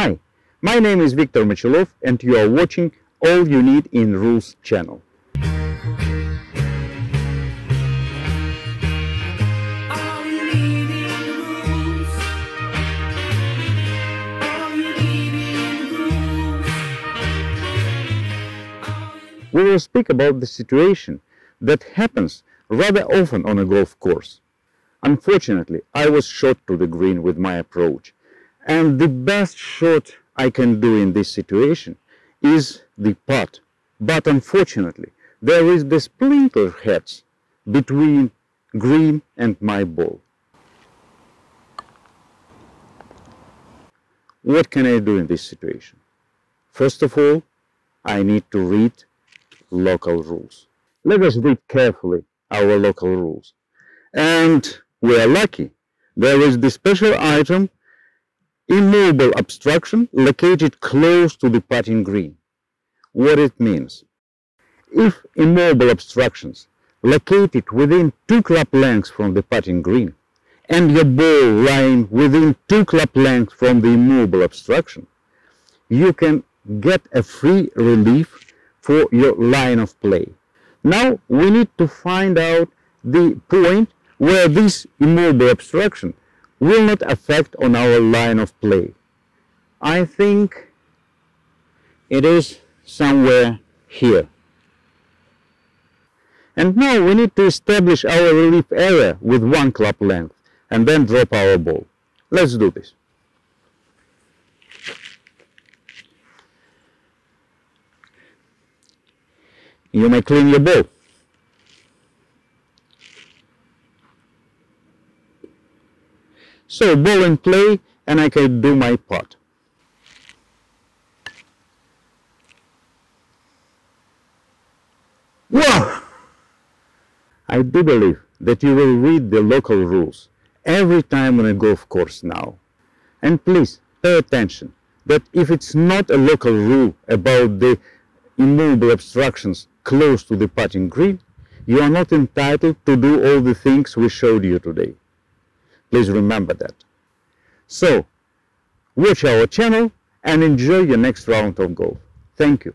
Hi, my name is Victor Motchalov and you are watching All You Need in Rules channel. All you need is rules. All you need is rules. We will speak about the situation that happens rather often on a golf course. Unfortunately, I was shot to the green with my approach, and the best shot I can do in this situation is the putt. But unfortunately, there is the sprinkler heads between green and my ball. What can I do in this situation? First of all, I need to read local rules. Let us read carefully our local rules. And we are lucky. There is the special item immobile obstruction located close to the putting green. What it means? If immobile obstructions located within two club lengths from the putting green and your ball lying within two club lengths from the immobile obstruction, you can get a free relief for your line of play. Now we need to find out the point where this immobile obstruction will not affect on our line of play. I think it is somewhere here. And now we need to establish our relief area with one club length and then drop our ball. Let's do this. You may clean your ball. So ball and play and I can do my part. Whoa! I do believe that you will read the local rules every time on a golf course now. And please pay attention that if it's not a local rule about the immovable obstructions close to the putting green, you are not entitled to do all the things we showed you today. Please remember that. So, watch our channel and enjoy your next round of golf. Thank you.